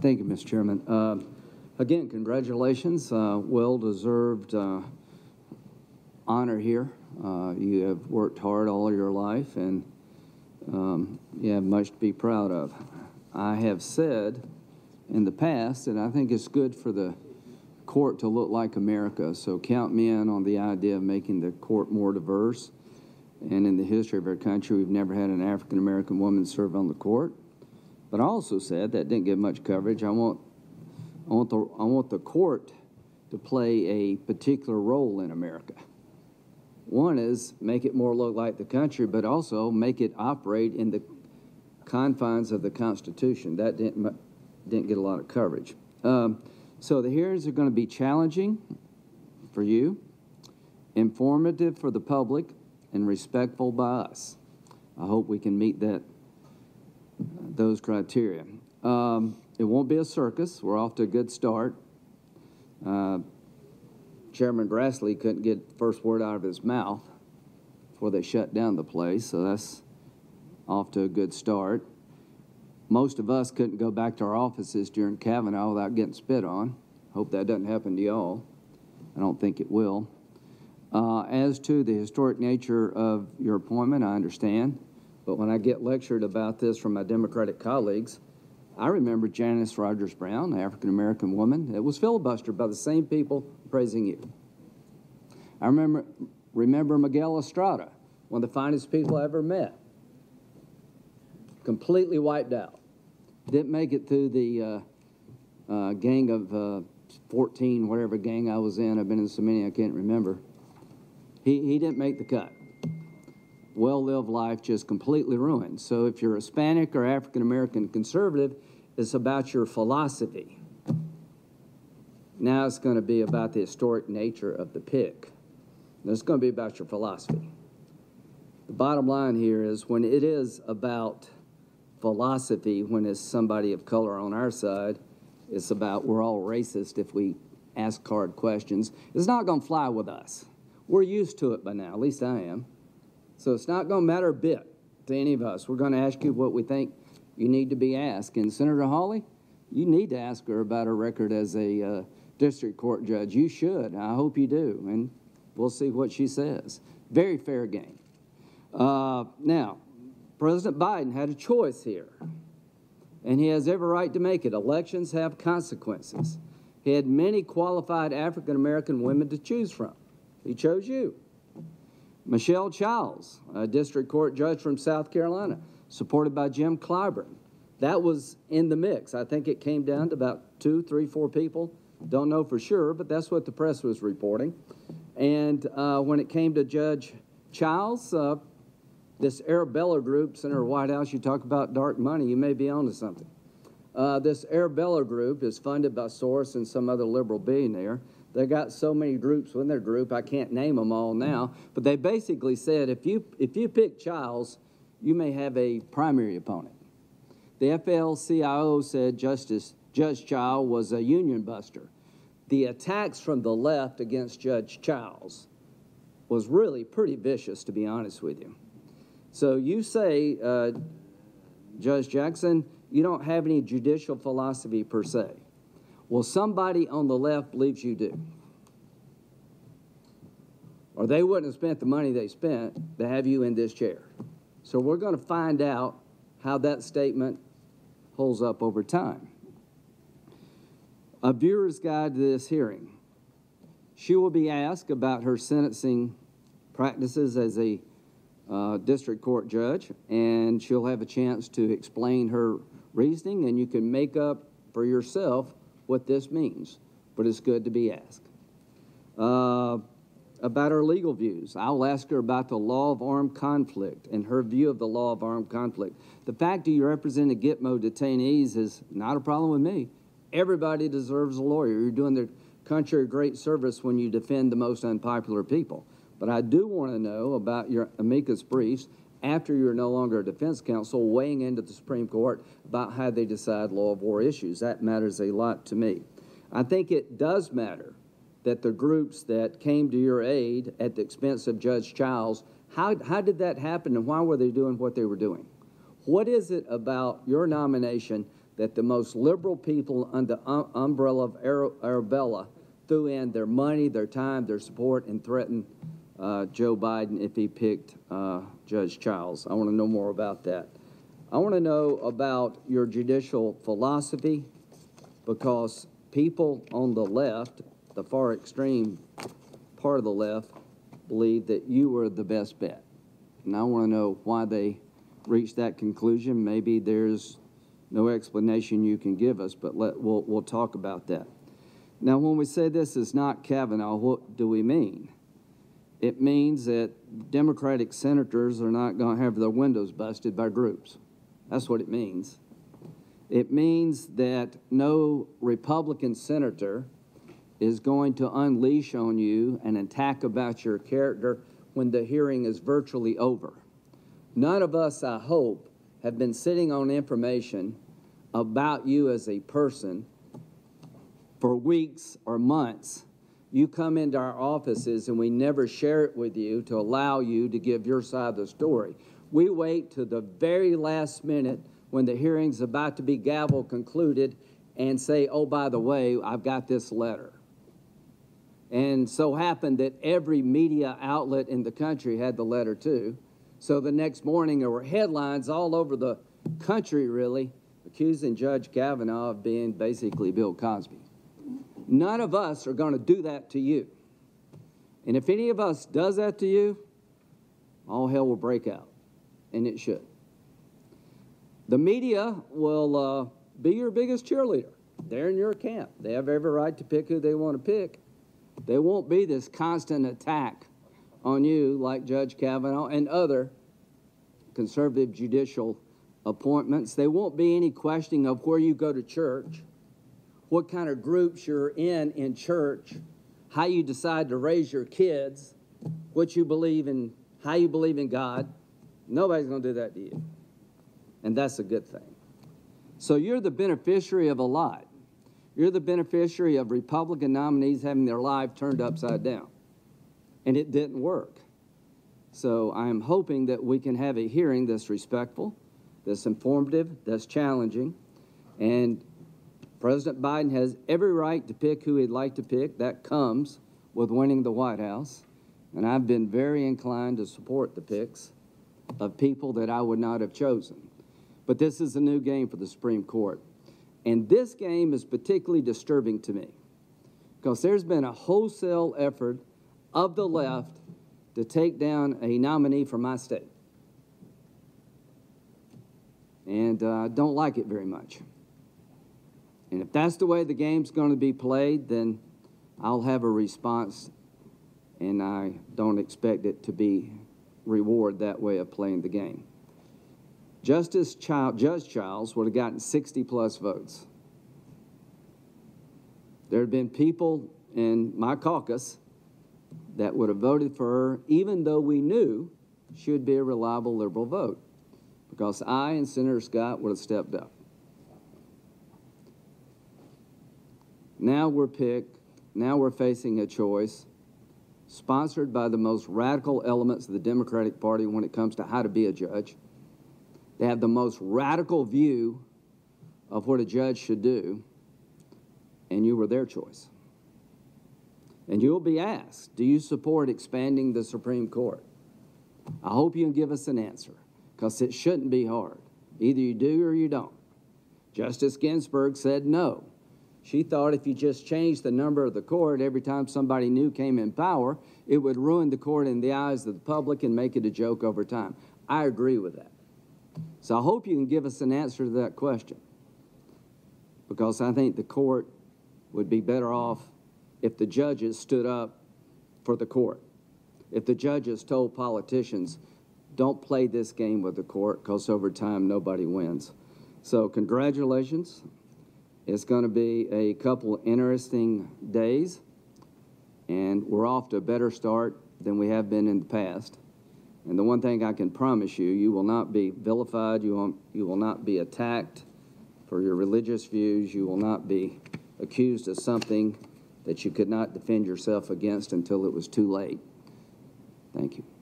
Thank you, Mr. Chairman. Uh, Again, congratulations, uh, well-deserved uh, honor here. Uh, You have worked hard all your life, and um, you have much to be proud of. I have said in the past and I think it's good for the court to look like America, so count me in on the idea of making the court more diverse. And in the history of our country, we've never had an African-American woman serve on the court. But I also said that didn't get much coverage. I want, I want the, I want the court to play a particular role in America. One is make it more look like the country, but also make it operate in the confines of the Constitution. That didn't, didn't get a lot of coverage. Um, so the hearings are going to be challenging for you, informative for the public, and respectful by us. I hope we can meet that those criteria. Um, it won't be a circus. We're off to a good start. Uh, Chairman Grassley couldn't get the first word out of his mouth before they shut down the place, so that's off to a good start. Most of us couldn't go back to our offices during Kavanaugh without getting spit on. Hope that doesn't happen to y'all. I don't think it will. Uh, as to the historic nature of your appointment, I understand. But when I get lectured about this from my Democratic colleagues, I remember Janice Rogers Brown, an African American woman, that was filibustered by the same people praising you. I remember, remember Miguel Estrada, one of the finest people I ever met, completely wiped out. Didn't make it through the uh, uh, gang of uh, 14, whatever gang I was in. I've been in so many I can't remember. He, he didn't make the cut well-lived life just completely ruined. So if you're Hispanic or African American conservative, it's about your philosophy. Now it's going to be about the historic nature of the pick. It's going to be about your philosophy. The bottom line here is when it is about philosophy, when it's somebody of color on our side, it's about we're all racist if we ask hard questions. It's not going to fly with us. We're used to it by now, at least I am. So it's not going to matter a bit to any of us. We're going to ask you what we think you need to be asked. And Senator Hawley, you need to ask her about her record as a uh, district court judge. You should. I hope you do. And we'll see what she says. Very fair game. Uh, now, President Biden had a choice here, and he has every right to make it. Elections have consequences. He had many qualified African American women to choose from. He chose you. Michelle Childs, a district court judge from South Carolina, supported by Jim Clyburn. That was in the mix. I think it came down to about two, three, four people. Don't know for sure, but that's what the press was reporting. And uh, when it came to Judge Childs, uh, this Arabella group, Senator Whitehouse, you talk about dark money, you may be onto something. Uh, this Arabella group is funded by Soros and some other liberal billionaire. They got so many groups within their group, I can't name them all now. But they basically said if you if you pick Childs, you may have a primary opponent. The AFL-CIO said Justice Judge Child was a union buster. The attacks from the left against Judge Childs was really pretty vicious, to be honest with you. So you say, uh, Judge Jackson, you don't have any judicial philosophy per se. Well, somebody on the left believes you do. Or they wouldn't have spent the money they spent to have you in this chair. So we're going to find out how that statement holds up over time. A viewer's guide to this hearing. She will be asked about her sentencing practices as a uh, district court judge, and she'll have a chance to explain her reasoning, and you can make up for yourself what this means, but it's good to be asked. Uh, about her legal views, I'll ask her about the law of armed conflict and her view of the law of armed conflict. The fact that you represent a Gitmo detainees is not a problem with me. Everybody deserves a lawyer. You're doing the country a great service when you defend the most unpopular people. But I do want to know about your amicus briefs after you're no longer a defense counsel weighing into the Supreme Court about how they decide law of war issues. That matters a lot to me. I think it does matter that the groups that came to your aid at the expense of Judge Childs, how, how did that happen and why were they doing what they were doing? What is it about your nomination that the most liberal people under um, umbrella of Ara- Arabella threw in their money, their time, their support, and threatened uh, Joe Biden if he picked uh, Judge Childs. I want to know more about that. I want to know about your judicial philosophy because people on the left, the far extreme part of the left, believe that you were the best bet. And I want to know why they reached that conclusion. Maybe there's no explanation you can give us, but let, we'll, we'll talk about that. Now, when we say this is not Kavanaugh, what do we mean? It means that Democratic senators are not going to have their windows busted by groups. That's what it means. It means that no Republican senator is going to unleash on you an attack about your character when the hearing is virtually over. None of us, I hope, have been sitting on information about you as a person for weeks or months. You come into our offices and we never share it with you to allow you to give your side of the story. We wait to the very last minute when the hearing's about to be gavel concluded and say, oh, by the way, I've got this letter. And so happened that every media outlet in the country had the letter too. So the next morning there were headlines all over the country, really, accusing Judge Kavanaugh of being basically Bill Cosby. None of us are going to do that to you. And if any of us does that to you, all hell will break out. And it should. The media will uh, be your biggest cheerleader. They're in your camp. They have every right to pick who they want to pick. There won't be this constant attack on you like Judge Kavanaugh and other conservative judicial appointments. There won't be any questioning of where you go to church, what kind of groups you're in in church, how you decide to raise your kids, what you believe in, how you believe in God. Nobody's going to do that to you. And that's a good thing. So you're the beneficiary of a lot. You're the beneficiary of Republican nominees having their life turned upside down. And it didn't work. So I'm hoping that we can have a hearing that's respectful, that's informative, that's challenging. And President Biden has every right to pick who he'd like to pick. That comes with winning the White House. And I've been very inclined to support the picks of people that I would not have chosen. But this is a new game for the Supreme Court. And this game is particularly disturbing to me because there's been a wholesale effort of the left to take down a nominee from my state. And uh, I uh, don't like it very much. And if that's the way the game's going to be played, then I'll have a response, and I don't expect it to be reward that way of playing the game. Justice Child, Judge Childs would have gotten 60 plus votes. There had been people in my caucus that would have voted for her, even though we knew she would be a reliable liberal vote, because I and Senator Scott would have stepped up. Now we're picked, now we're facing a choice sponsored by the most radical elements of the Democratic Party when it comes to how to be a judge they have the most radical view of what a judge should do, and you were their choice. And you'll be asked, do you support expanding the Supreme Court? I hope you can give us an answer, because it shouldn't be hard. Either you do or you don't. Justice Ginsburg said no. She thought if you just changed the number of the court every time somebody new came in power, it would ruin the court in the eyes of the public and make it a joke over time. I agree with that. So I hope you can give us an answer to that question because I think the court would be better off if the judges stood up for the court. If the judges told politicians, don't play this game with the court because over time nobody wins. So, congratulations. It's going to be a couple interesting days, and we're off to a better start than we have been in the past. And the one thing I can promise you, you will not be vilified, you, won't, you will not be attacked for your religious views, you will not be accused of something that you could not defend yourself against until it was too late. Thank you.